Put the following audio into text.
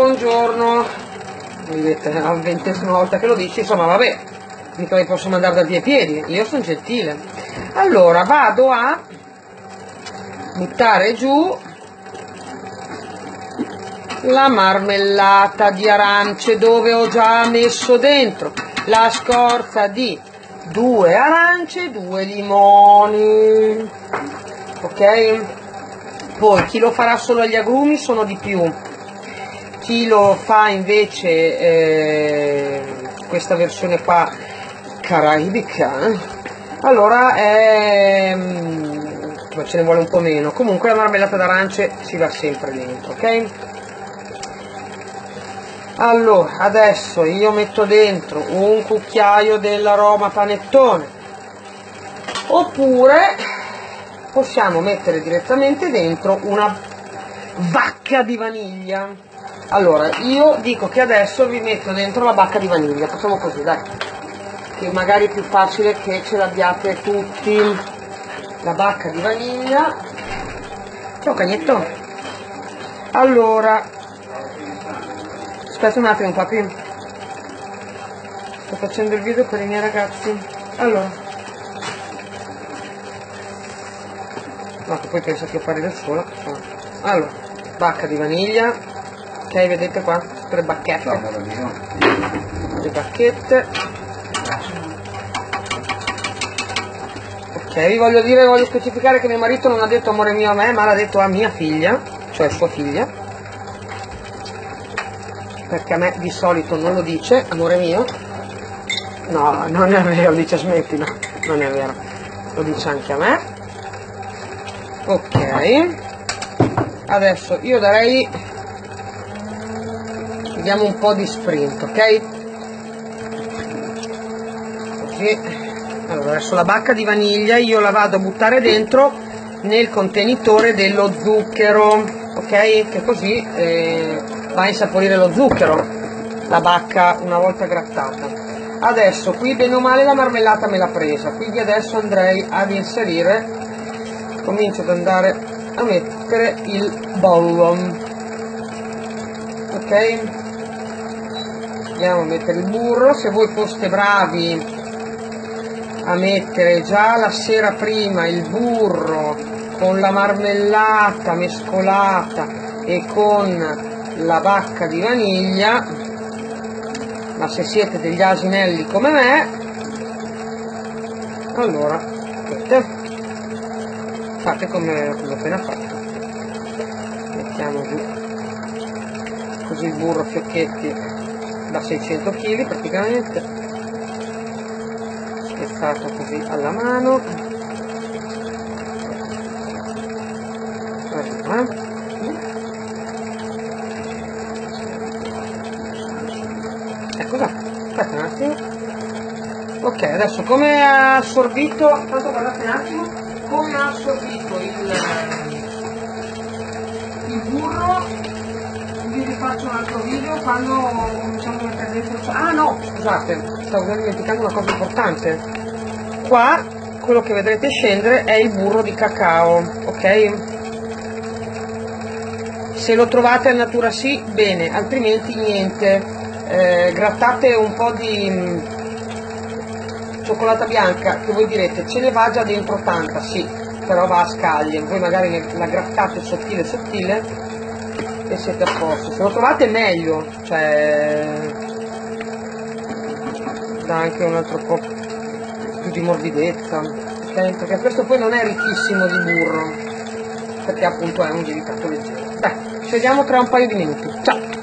buongiorno. Vedete, è la ventesima volta che lo dici, insomma, vabbè, mica mi posso mandare da via piedi, io sono gentile. Allora, vado a buttare giù la marmellata di arance dove ho già messo dentro la scorza di due arance e due limoni ok poi chi lo farà solo agli agrumi sono di più chi lo fa invece eh, questa versione qua caraibica allora è ma ce ne vuole un po' meno. Comunque la marmellata d'arance si va sempre dentro ok? Allora adesso io metto dentro un cucchiaio dell'aroma panettone. Oppure possiamo mettere direttamente dentro una vacca di vaniglia allora io dico che adesso vi metto dentro la bacca di vaniglia facciamo così dai. Che magari è più facile che ce l'abbiate tutti. La bacca di vaniglia. Ciao cagnetto allora aspetta un attimo papi. Sto facendo il video per i miei ragazzi. Allora. Che poi pensa che io fare da sola allora bacca di vaniglia ok vedete qua tre bacchette. Le bacchette. Ok vi voglio dire voglio specificare che mio marito non ha detto amore mio a me ma l'ha detto a mia figlia cioè sua figlia. Perché a me di solito non lo dice, amore mio. No, non è vero, dice smettila, non è vero, lo dice anche a me. Ok, adesso io darei, vediamo un po' di sprint, ok? Così, allora adesso la bacca di vaniglia io la vado a buttare dentro nel contenitore dello zucchero, ok? Che così... Eh, va a insaporire lo zucchero, la bacca una volta grattata. Adesso qui bene o male la marmellata me l'ha presa, quindi adesso andrei ad inserire, comincio ad andare a mettere il bollo. Ok? Andiamo mettere il burro, se voi foste bravi a mettere già la sera prima il burro con la marmellata mescolata e con la bacca di vaniglia ma se siete degli asinelli come me allora fate come, come ho appena fatto. Mettiamo giù così il burro fiocchetti da 600 kg praticamente. Spezzato così alla mano. Eh. ecco qua aspetta un attimo. Ok adesso come ha assorbito tanto guardate un attimo come ha assorbito il, il burro vi rifaccio un altro video quando cominciamo ah no scusate stavo dimenticando una cosa importante. Qua quello che vedrete scendere è il burro di cacao ok? Se lo trovate a natura sì bene altrimenti niente. Eh, grattate un po' di mm, cioccolata bianca che voi direte ce ne va già dentro tanta, sì, però va a scaglie, voi magari la grattate sottile sottile e siete a posto, se lo trovate meglio, cioè dà anche un altro po' più di morbidezza, okay? perché questo poi non è ricchissimo di burro, perché appunto è un lievitato leggero. Beh, ci vediamo tra un paio di minuti, ciao!